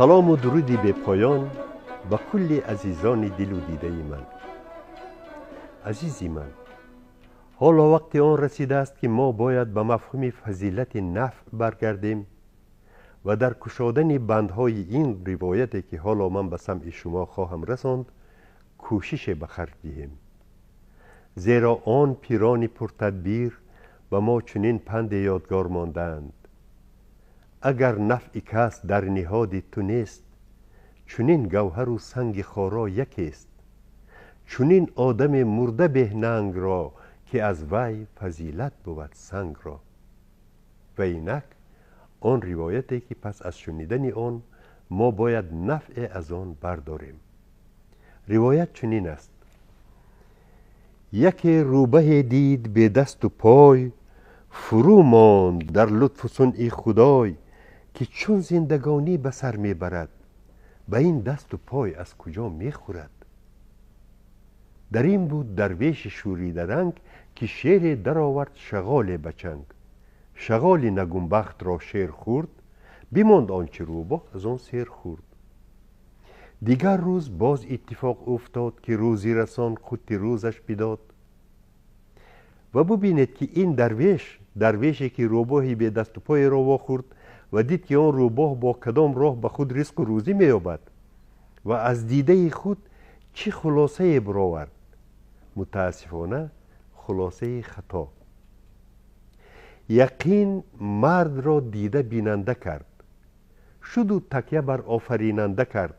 салому дуруди бепоён ба кулли азизони дилу дидаи ман. Азизи ман ҳоло вақти он расидааст ки мо бояд ба мафҳуми фазилати нафъ баргардем ва дар кушодани бандҳои ин ривояте ки ҳоло ман ба самъи шумо хоҳам расонд кӯшише ба харҷ диҳем. Зеро он пирони пуртадбир ба мо чунин панде ёдгор мондаанд агар нафъи кас дар ниҳоди ту нест чунин гавҳару санги хоро якест. Чунин одаме мурда беҳнангро ки аз вай фазилат буд сангро ва инак он ривояте ки пас аз шунидани он мо бояд нафъе аз он бардорем. Ривоят чунин аст. Яке рӯбаҳе дид бедасту пой фурӯ монд дар лутфу сунъи худой ки чун зиндагонӣ ба сар мебарад ба ин дасту пой аз куҷо мехӯрад. Дар ин буд дарвеши шӯридаранг ки шере даровард шағоле ба чанг. Шағоли нагунбахтро шер хӯрд бимонд он чи рӯбоҳ аз он сер хӯрд. Дигар рӯз боз иттифоқ уфтод ки рӯзирасон қутти рӯзаш бидод. Ва бубинед ки ин дарвеш дарвеше ки рӯбоҳи бедаступоеро вохӯрд ва дид ки он рӯбоҳ бо кадом роҳ ба худ ризқу рӯзӣ меёбад ва аз дидаи худ чӣ хулосае бировард мутаассифона хулосаи хато. Яқин мардро дида бинанда кард. Шуду такя бар офаринанда кард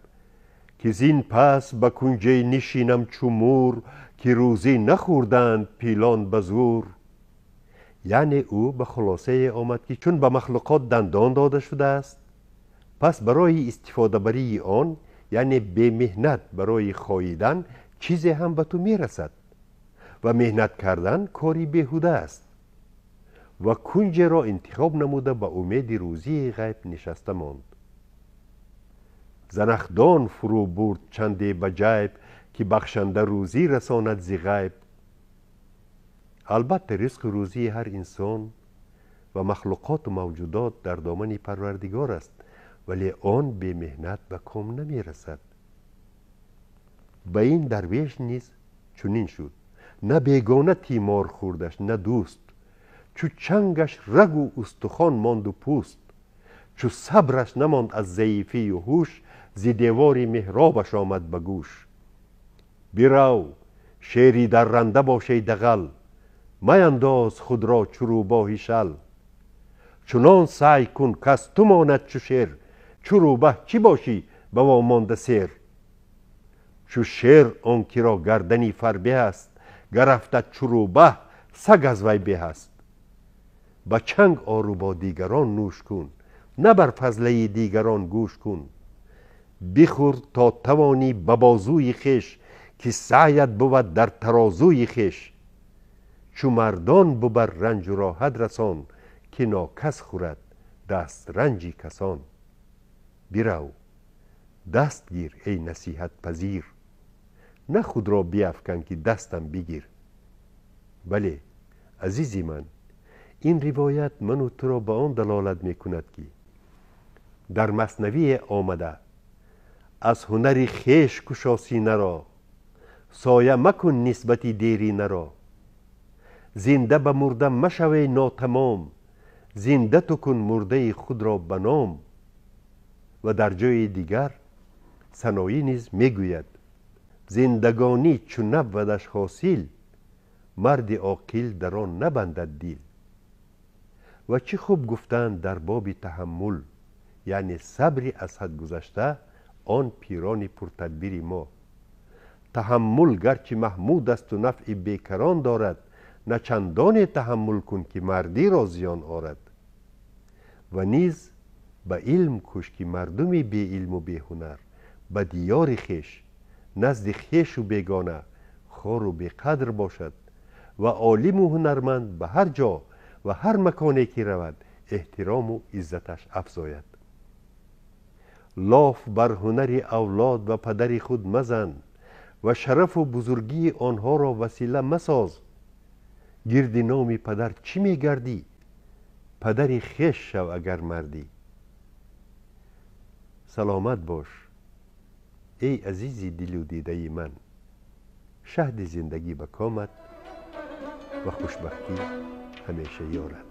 ки зин пас ба кунҷе нишинам чу мур ки рӯзӣ нахӯрданд пилон ба зур яъне ӯ ба хулосае омад ки чун ба махлуқот дандон дода шудааст. Пас барои истифодабарии он яъне бемеҳнат барои хоидан чизе ҳам ба ту мерасад ва меҳнат кардан кори беҳуда аст. Ва кунҷеро интихоб намуда ба умеди рӯзии ғайб нишаста монд. Занахдон фурӯ бурд чанде ба ҷайб ки бахшанда рӯзӣ расонад зи ғайб البته رزق روزی هر انسان و مخلوقات و موجودات در دامن پروردگار است ولی آن به مهنت به کم نمی رسد به این درویش نیز چنین شد نه بیگانه تیمار خوردش نه دوست چو چنگش رگ و استخوان ماند و پوست چو صبرش نماند از ضعیفی و هوش زی دیوار محرابش آمد به گوش بیرو شیری در رنده باشی دغل маяндоз худро чӯ рӯбоҳи шал чунон саъй кун кас ту монад чӯ шер чӯ рӯбаҳ чӣ бошӣ? Ба вомонда сер. Чӯ шер он киро гардани фарбе аст гарафтад чӯ рӯбаҳ саг аз вай беҳ аст. Ба чанг ору бо дигарон нӯш кун на бар фазлаи дигарон гӯш кун. Бихӯр то тавонӣ ба бозӯи хеш ки саъят буд дар тарозӯи хеш чӯ мардон бубар ранҷу роҳат расон ки нокас хӯрад дастранҷи касон. Бирав даст гир эй насиҳатпазир. На худро биафкан ки дастам бигир. Бале азизи ман ин ривоят ману туро ба он далолат мекунад ки дар маснавие омада аз ҳунари хеш кушо синаро соя макун нисбати деринаро зинда ба мурда машаве нотамом зинда ту кун мурдаи худро ба ном ва дар ҷои дигар саноӣ низ мегӯяд зиндагонӣ чӯ набудаш ҳосил марди оқил дар он набандад дил ва чӣ хуб гуфтанд дар боби таҳаммул яъне сабри аз ҳад гузашта он пирони пуртадбири мо таҳаммул гарчи маҳмуд асту нафъи бекарон дорад на чандоне таҳаммул кун ки мардиро зиён орад. Ва низ ба илм кӯш ки мардуми беилму беҳунар ба диёри хеш назди хешу бегона хору беқадр бошад ва олиму ҳунарманд ба ҳар ҷо ва ҳар маконе ки равад эҳтирому иззаташ афзояд. Лоф бар ҳунари авлод ва падари худ мазан ва шарафу бузургии онҳоро васила масоз гирди номи падар чӣ мегардӣ падари хеш шав агар мардӣ саломат бош эй азизи дилу дидаи ман шаҳди зиндагӣ ба комат ва хушбахтӣ ҳамеша ёрад